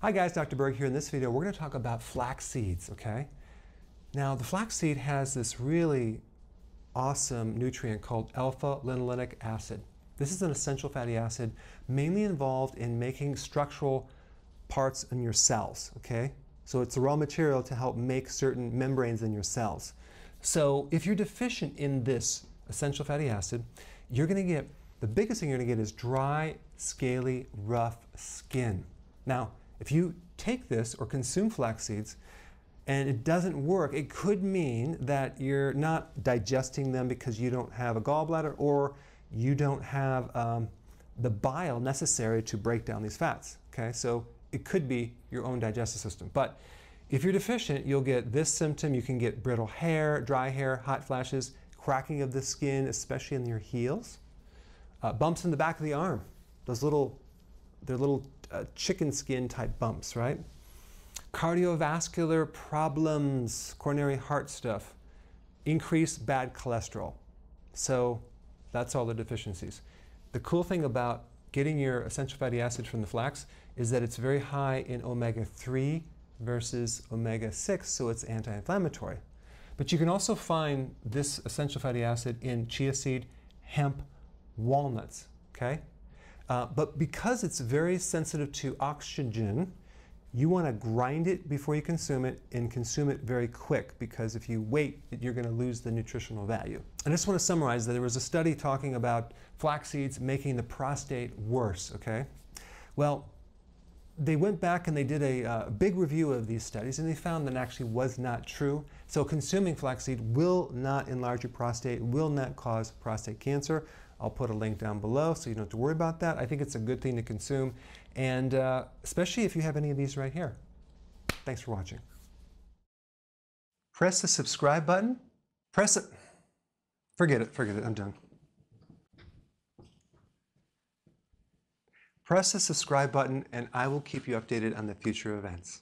Hi guys, Dr. Berg here. In this video, we're going to talk about flax seeds, okay? Now, the flax seed has this really awesome nutrient called alpha-linolenic acid. This is an essential fatty acid mainly involved in making structural parts in your cells, okay? So it's a raw material to help make certain membranes in your cells. So if you're deficient in this essential fatty acid, you're going to get, the biggest thing you're going to get is dry, scaly, rough skin. Now, if you take this or consume flax seeds and it doesn't work, it could mean that you're not digesting them because you don't have a gallbladder or you don't have um, the bile necessary to break down these fats. Okay, so it could be your own digestive system. But if you're deficient, you'll get this symptom. You can get brittle hair, dry hair, hot flashes, cracking of the skin, especially in your heels, uh, bumps in the back of the arm. Those little, they're little uh, chicken skin type bumps, right? Cardiovascular problems, coronary heart stuff, increased bad cholesterol. So that's all the deficiencies. The cool thing about getting your essential fatty acid from the flax is that it's very high in omega-3 versus omega-6, so it's anti-inflammatory. But you can also find this essential fatty acid in chia seed, hemp, walnuts, okay? Uh, but because it's very sensitive to oxygen, you want to grind it before you consume it and consume it very quick because if you wait, you're going to lose the nutritional value. I just want to summarize that there was a study talking about flax seeds making the prostate worse, okay? Well, they went back and they did a uh, big review of these studies and they found that actually was not true. So consuming flaxseed will not enlarge your prostate, will not cause prostate cancer. I'll put a link down below so you don't have to worry about that. I think it's a good thing to consume, and uh, especially if you have any of these right here. Thanks for watching. Press the subscribe button. Press it. Forget it, forget it, I'm done. Press the subscribe button and I will keep you updated on the future events.